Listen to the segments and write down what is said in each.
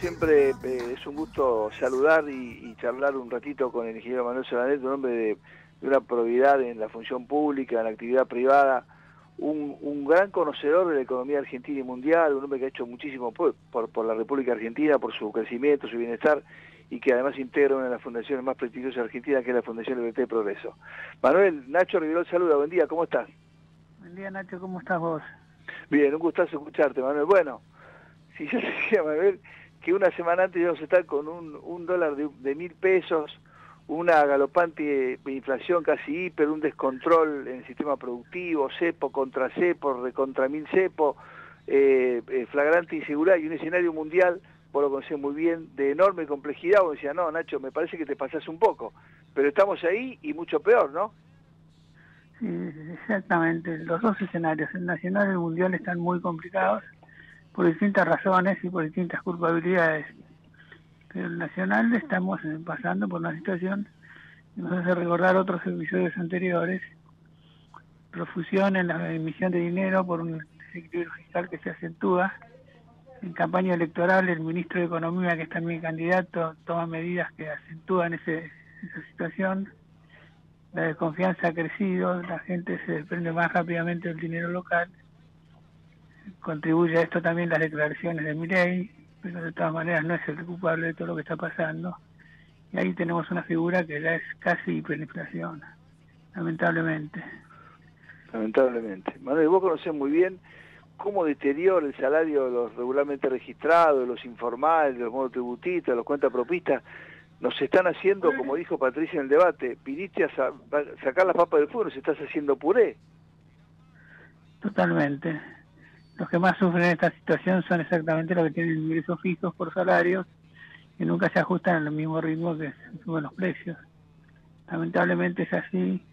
siempre eh, es un gusto saludar y, charlar un ratito con el ingeniero Manuel Solanet, un hombre de, una probidad en la función pública, en la actividad privada, un, gran conocedor de la economía argentina y mundial, un hombre que ha hecho muchísimo por, por, la República Argentina, por su crecimiento, su bienestar, y que además integra una de las fundaciones más prestigiosas de Argentina, que es la Fundación Libertad y Progreso. Manuel, Nacho Riverol saluda, buen día, ¿cómo estás? Buen día Nacho, ¿cómo estás vos? Bien, un gustazo escucharte, Manuel. Bueno, si yo decía, Manuel, que una semana antes íbamos a estar con un, dólar de, mil pesos, una galopante inflación casi hiper, un descontrol en el sistema productivo, cepo contra cepo, contra mil cepo, eh, eh, flagrante inseguridad y un escenario mundial, vos lo conocés muy bien, de enorme complejidad, vos decía, no, Nacho, me parece que te pasás un poco, pero estamos ahí y mucho peor, ¿no? Sí, exactamente, los dos escenarios, el nacional y el mundial están muy complicados por distintas razones y por distintas culpabilidades. Pero el nacional estamos eh, pasando por una situación que nos hace recordar otros episodios anteriores, profusión en la emisión de dinero por un desequilibrio fiscal que se acentúa. En campaña electoral el ministro de Economía, que es también candidato, toma medidas que acentúan ese, esa situación. La desconfianza ha crecido, la gente se desprende más rápidamente del dinero local contribuye a esto también las declaraciones de Miley, pero de todas maneras no es el culpable de todo lo que está pasando. Y ahí tenemos una figura que ya es casi hiperinflación, lamentablemente. Lamentablemente. Manuel, vos conocés muy bien cómo deteriora el salario de los regularmente registrados, de los informales, de los monotributistas, de los cuentapropistas. Nos están haciendo, como dijo Patricia en el debate, viniste a sacar las papas del fuego, se estás haciendo puré. Totalmente los que más sufren esta situación son exactamente los que tienen ingresos fijos por salarios y nunca se ajustan al mismo ritmo que suben los precios. Lamentablemente es así,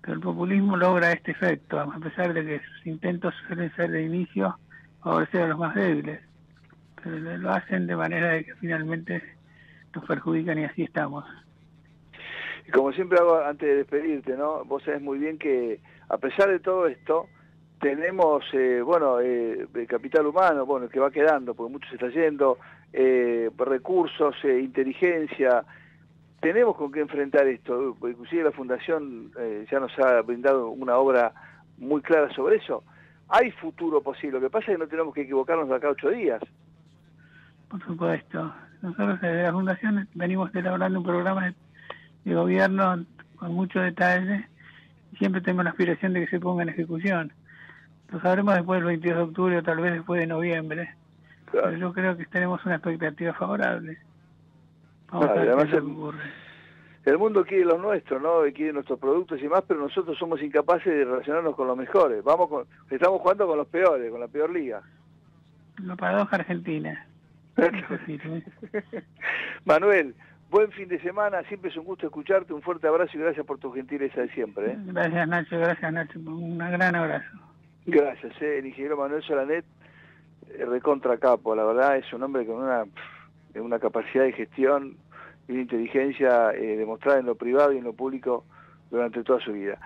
pero el populismo logra este efecto, a pesar de que sus intentos suelen ser de inicio favorecer a los más débiles, pero lo hacen de manera de que finalmente nos perjudican y así estamos. Como siempre hago antes de despedirte, ¿no? Vos sabés muy bien que a pesar de todo esto, tenemos, eh, bueno, eh, capital humano, bueno, que va quedando, porque mucho se está yendo, eh, recursos, inteligencia, tenemos con qué enfrentar esto, inclusive la Fundación ya nos ha brindado una obra muy clara sobre eso. Hay futuro posible, lo que pasa es que no tenemos que equivocarnos de acá ocho días. Por supuesto. Nosotros desde la Fundación venimos elaborando un programa de gobierno con mucho detalle y siempre tenemos la aspiración de que se ponga en ejecución. Lo sabremos después del 22 de octubre o tal vez después de noviembre. Pero yo creo que tenemos una expectativa favorable. Vamos a ver qué ocurre. El mundo quiere lo nuestro, ¿no? Quiere nuestros productos y más, pero nosotros somos incapaces de relacionarnos con los mejores. Vamos con, estamos jugando con los peores, con la peor liga. La paradoja argentina. Manuel, buen fin de semana, siempre es un gusto escucharte, un fuerte abrazo y gracias por tu gentileza de siempre. ¿eh? Gracias Nacho, gracias Nacho, un gran abrazo. Gracias, eh. el ingeniero Manuel Solanet, eh, recontra capo, la verdad es un hombre con una, una capacidad de gestión y una inteligencia eh, demostrada en lo privado y en lo público durante toda su vida.